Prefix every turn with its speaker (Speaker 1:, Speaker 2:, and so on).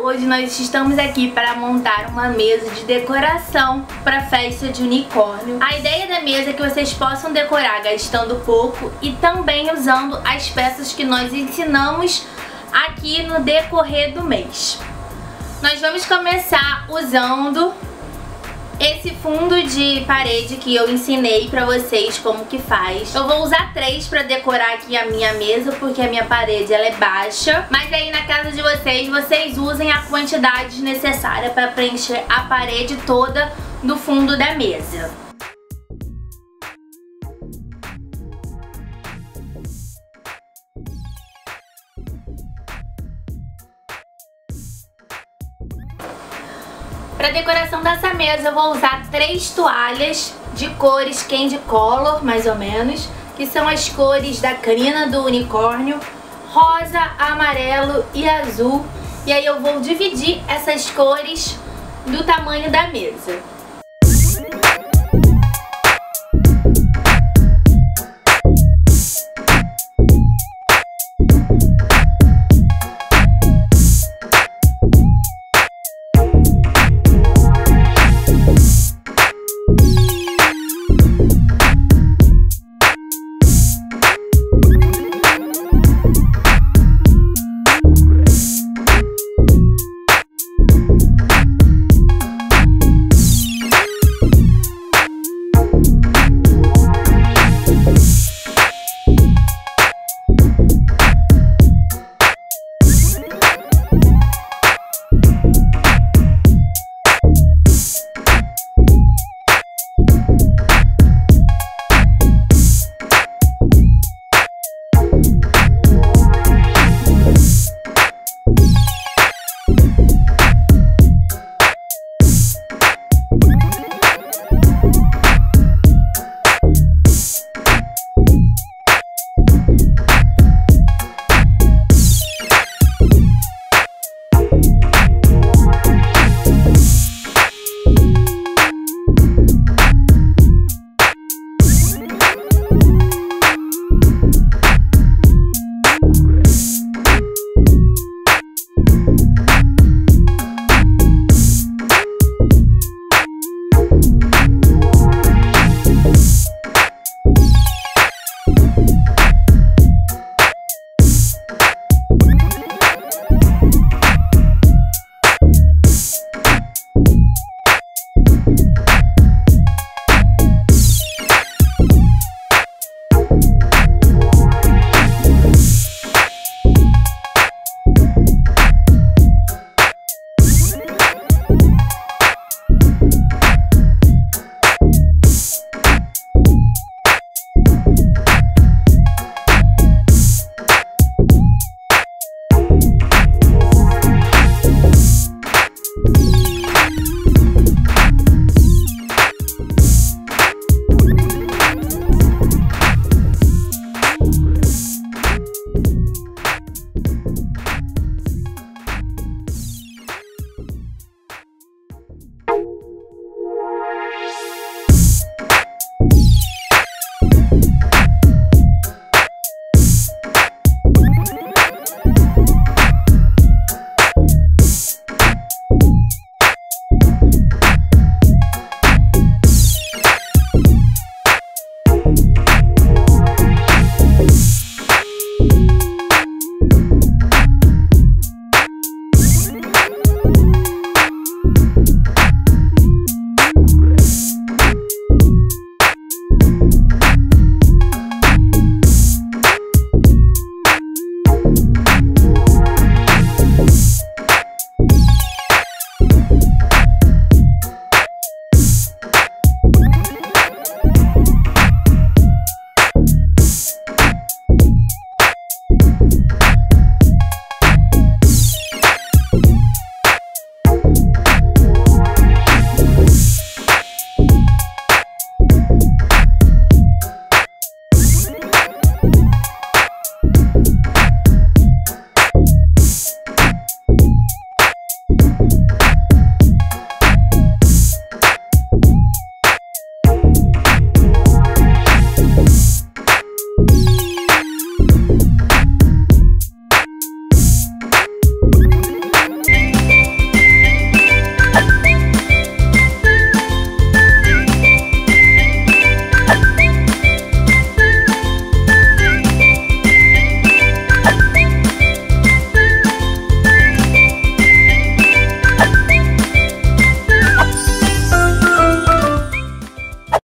Speaker 1: nós estamos aqui para montar uma mesa de decoração para festa de unicórnio. A ideia da mesa é que vocês possam decorar gastando pouco e também usando as peças que nós ensinamos aqui no decorrer do mês. Nós vamos começar usando esse fundo de parede que eu ensinei pra vocês como que faz. Eu vou usar três pra decorar aqui a minha mesa, porque a minha parede ela é baixa. Mas aí na casa de vocês, vocês usem a quantidade necessária pra preencher a parede toda do fundo da mesa. Para decoração dessa mesa eu vou usar três toalhas de cores candy color, mais ou menos, que são as cores da crina do unicórnio, rosa, amarelo e azul. E aí eu vou dividir essas cores do tamanho da mesa.